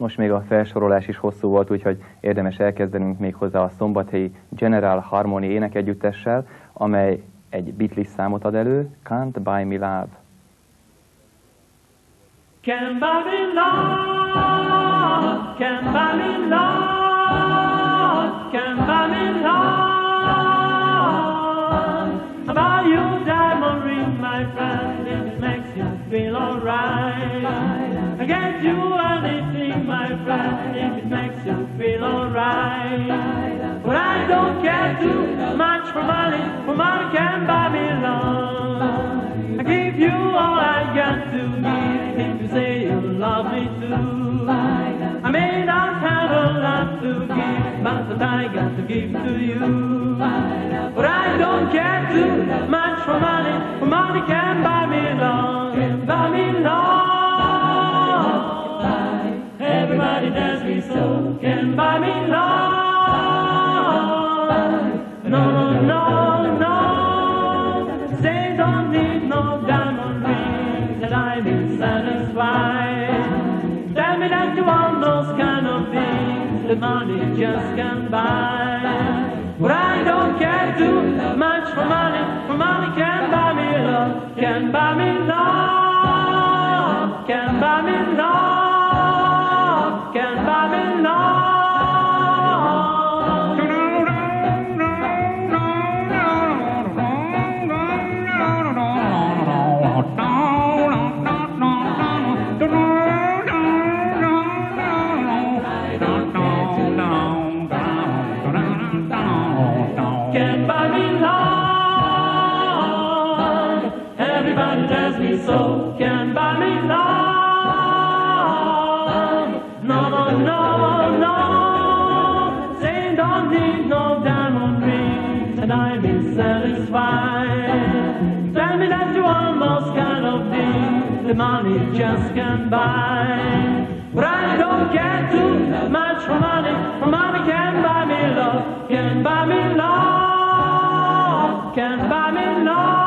Most még a felsorolás is hosszú volt, úgyhogy érdemes elkezdenünk még hozzá a szombathelyi General Harmony énekegyüttessel, amely egy Beatles számot ad elő, Can't Buy Me Love. Can't buy me love, can't buy me love, can't buy me love. I buy you a diamond ring, my friend, it makes you feel alright. I get you anything, my friend, if it makes you feel alright. But I don't care too much for money, for money can buy me love. I give you all I got to give if you say you love me too. I may not have a lot to give, but what I got to give to you. But I don't care too much for money, for money can buy me love, buy me love. Buy me love. No, no, no, no. Say don't need no diamond ring that I be satisfied. Tell me that you want those kind of things that money just can't buy. But I don't care too much for money, for money can buy me love, can buy me love, Can buy me love. Everybody tells me so. Can buy me love. No, no, no, no. Say don't need no diamond ring, and I'm satisfied. Tell me that you want those kind of things the money just can't buy. But I don't care too can buy me love, can buy me love.